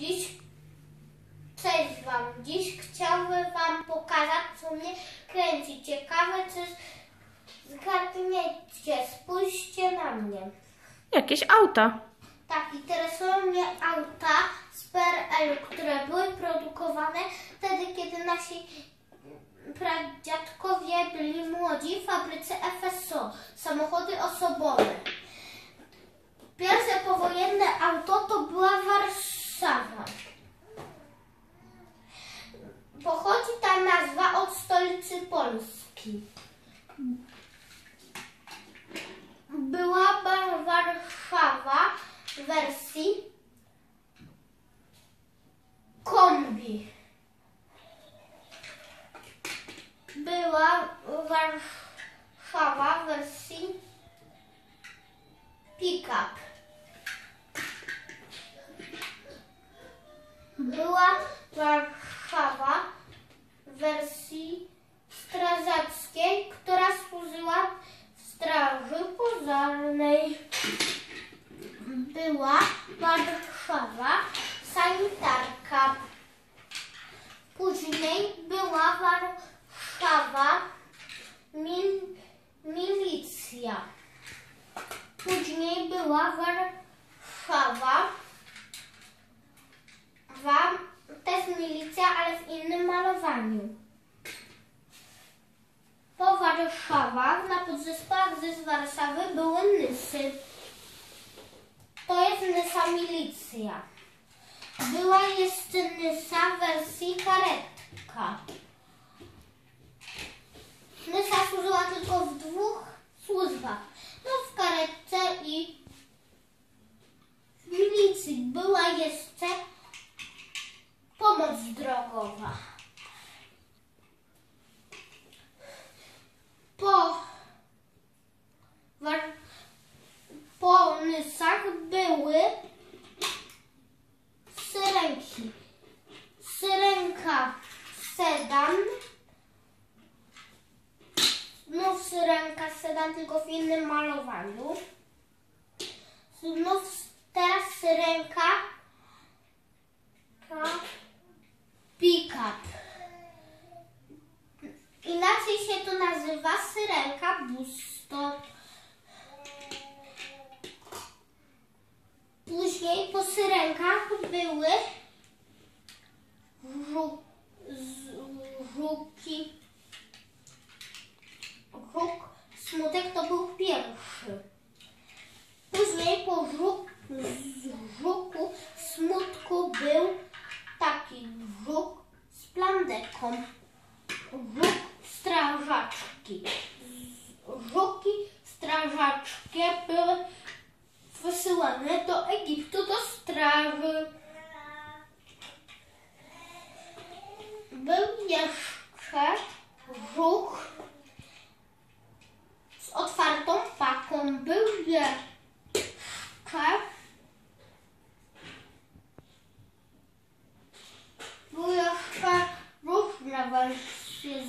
Dziś, cześć Wam. Dziś chciałbym Wam pokazać, co mnie kręci. Ciekawe, czy zgadniecie. Spójrzcie na mnie. Jakieś auta. Tak, interesują mnie auta z PRL, które były produkowane wtedy, kiedy nasi pradziadkowie byli młodzi w fabryce FSO. Samochody osobowe. Pierwsze powojenne auto to była Warszawa. Pochodzi ta nazwa od stolicy Polski. Była Warszawa w wersji kombi. Warszawa w wersji strażackiej, która służyła w straży pożarnej. Była Warszawa sanitarka. Później była Warszawa mil, milicja. Później była Warszawa Wam też milicja, ale w innym malowaniu. Po Warszawach na podzyskach z Warszawy były Nysy. To jest Nysa milicja. Była jeszcze Nysa w wersji karetka. Nysa służyła tylko w dwóch służbach. No w karetce i w milicji. Była jeszcze pomoc drogowa. Po, po Nysach były syrenki. Syrenka sedan. Znów syrenka sedan, tylko w innym malowaniu. Znów teraz syrenka pick-up. Inaczej się to nazywa syrenka busto. Później po syrenkach były żuki. Żuk, smutek to był pierwszy. Później po żuk, żuku smutku był taki żuk z plandeką. Żuk strażaczki. Żuki strażaczkie wysyłane do Egiptu do straży. Był jeszcze żuk z otwartą paką. Był jeszcze były jeszcze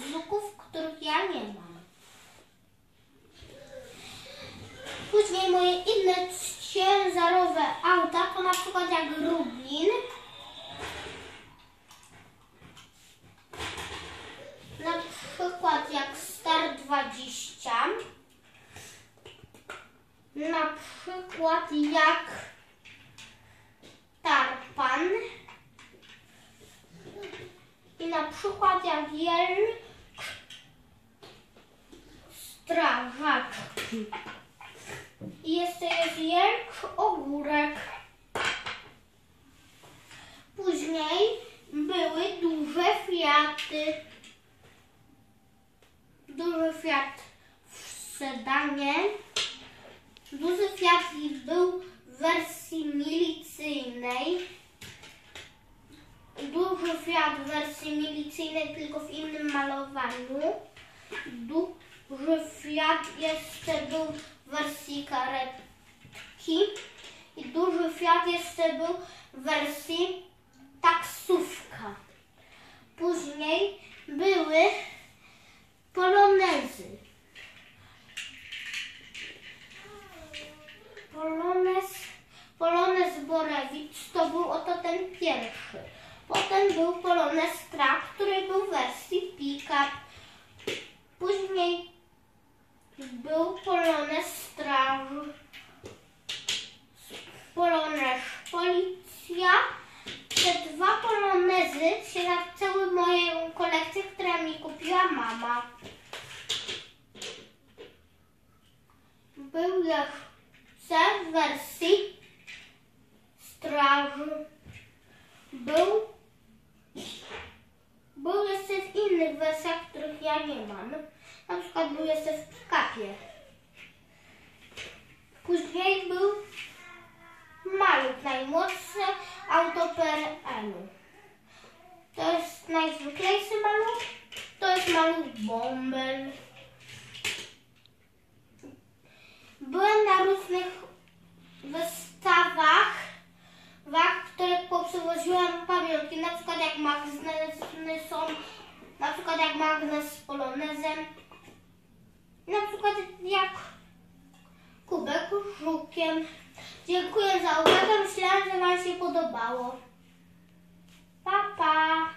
zvuków, których ja nie mam. Później moje inne ciężarowe auta to na przykład jak Rublin. Na przykład jak Star 20. Na przykład jak Tarpan. I na przykład jak Jelk Strażaczki. I jeszcze jest Ogórek. Później były duże Fiaty. Duży Fiat w sedanie. Duży Fiat był w wersji milicyjnej. Duży Fiat w wersji milicyjnej, tylko w innym malowaniu. Duży Fiat jeszcze był w wersji karetki. I duży Fiat jeszcze był w wersji taksówka. Później były polonezy. Polonez Polonez Borewic to był oto ten pierwszy. Potem był Polonez Trap, który był w wersji pick-up. Później był Polonez Straż, Polonez Policja. Te dwa polonezy się zaczęły moją kolekcję, która mi kupiła mama. Był jeszcze w wersji straży. Był, był jeszcze w innych wersjach, których ja nie mam. Na przykład był jeszcze w pick-upie. Później był Maluch, najmłodsze auto PRL-u. To jest najzwyklejszy maluch. To jest maluch Bombel. Byłem na różnych wystawach, w których poprzewoziłam pamiątki, na przykład jak magnesy są, na przykład jak magnes z polonezem, na przykład jak kubek z żukiem. Dziękuję za uwagę, myślałam, że Wam się podobało. Pa, pa!